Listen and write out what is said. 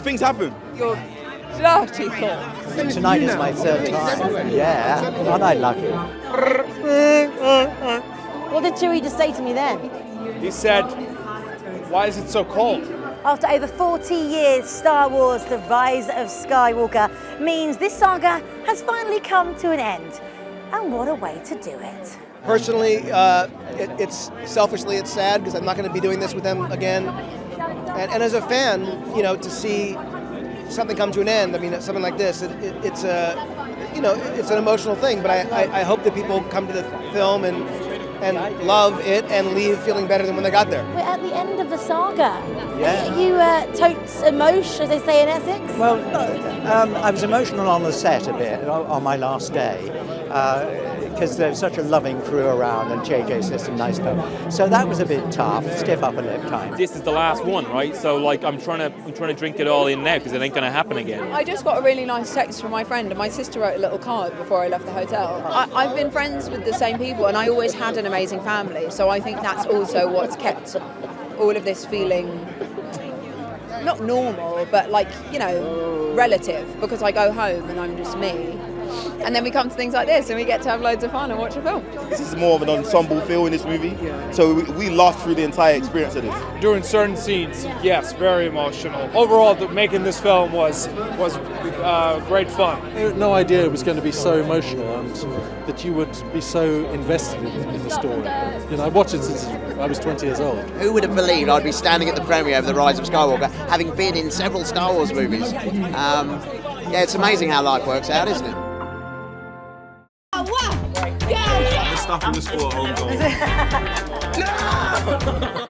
Things happen. Your dirty thoughts. Tonight is my third time. Yeah, aren't I lucky? What did Chewie just say to me then? He said, Why is it so cold? After over 40 years, Star Wars The Rise of Skywalker means this saga has finally come to an end. And what a way to do it. Personally, uh, it, it's selfishly it's sad because I'm not going to be doing this with them again. And, and, as a fan, you know, to see something come to an end, I mean, something like this, it, it, it's a, you know, it's an emotional thing. But I, I, I hope that people come to the film and and love it and leave feeling better than when they got there. We're at the end of the saga. Yeah. Are you uh, totes emotion, as they say in Essex? Well, um, I was emotional on the set a bit on my last day. Uh, because there's such a loving crew around and JJ says some nice stuff. So that was a bit tough, stiff upper lip time. This is the last one, right? So like I'm trying to I'm trying to drink it all in now because it ain't going to happen again. I just got a really nice text from my friend, and my sister wrote a little card before I left the hotel. I, I've been friends with the same people, and I always had an amazing family. So I think that's also what's kept all of this feeling not normal, but like you know, relative. Because I go home and I'm just me and then we come to things like this and we get to have loads of fun and watch a film. This is more of an ensemble feel in this movie, so we, we laughed through the entire experience of this. During certain scenes, yes, very emotional. Overall, the, making this film was was uh, great fun. I had no idea it was going to be so emotional and that you would be so invested in, in the story. You know, I watched it since I was 20 years old. Who would have believed I'd be standing at the premiere of The Rise of Skywalker, having been in several Star Wars movies? Um, yeah, it's amazing how life works out, isn't it? Stuff in the school at home. no!